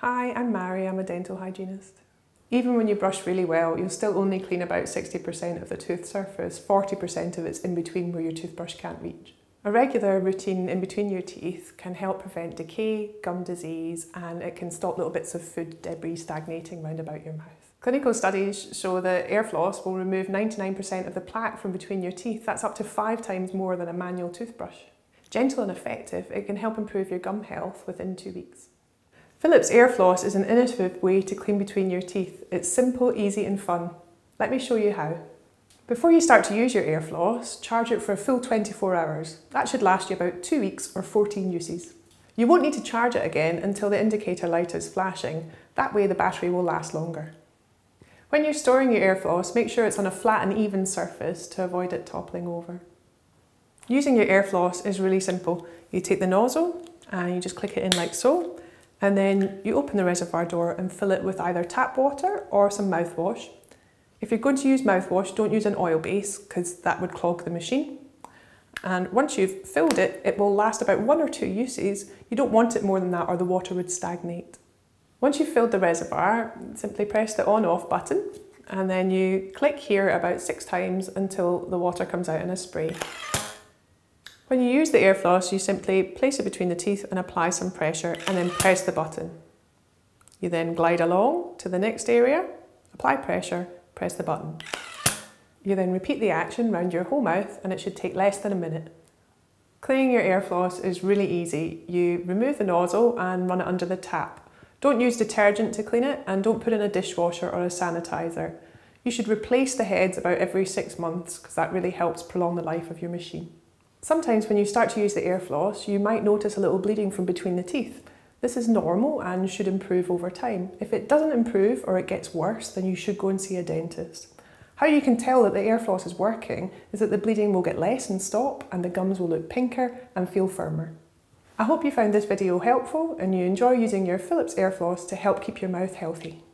Hi, I'm Mhari, I'm a dental hygienist. Even when you brush really well, you'll still only clean about 60% of the tooth surface, 40% of it's in between where your toothbrush can't reach. A regular routine in between your teeth can help prevent decay, gum disease, and it can stop little bits of food debris stagnating round about your mouth. Clinical studies show that AirFloss will remove 99% of the plaque from between your teeth. That's up to five times more than a manual toothbrush. Gentle and effective, it can help improve your gum health within two weeks. Philips AirFloss is an innovative way to clean between your teeth. It's simple, easy and fun. Let me show you how. Before you start to use your AirFloss, charge it for a full 24 hours. That should last you about two weeks or 14 uses. You won't need to charge it again until the indicator light is flashing. That way the battery will last longer. When you're storing your AirFloss, make sure it's on a flat and even surface to avoid it toppling over. Using your AirFloss is really simple. You take the nozzle and you just click it in like so, and then you open the reservoir door and fill it with either tap water or some mouthwash. If you're going to use mouthwash, don't use an oil base because that would clog the machine. And once you've filled it, it will last about one or two uses. You don't want it more than that or the water would stagnate. Once you've filled the reservoir, simply press the on off button and then you click here about six times until the water comes out in a spray. When you use the AirFloss, you simply place it between the teeth and apply some pressure and then press the button. You then glide along to the next area, apply pressure press the button. You then repeat the action round your whole mouth and it should take less than a minute. Cleaning your AirFloss is really easy. You remove the nozzle and run it under the tap. Don't use detergent to clean it and don't put in a dishwasher or a sanitizer. You should replace the heads about every six months because that really helps prolong the life of your machine. Sometimes when you start to use the AirFloss, you might notice a little bleeding from between the teeth. This is normal and should improve over time. If it doesn't improve or it gets worse, then you should go and see a dentist. How you can tell that the AirFloss is working is that the bleeding will get less and stop and the gums will look pinker and feel firmer. I hope you found this video helpful and you enjoy using your Philips AirFloss to help keep your mouth healthy.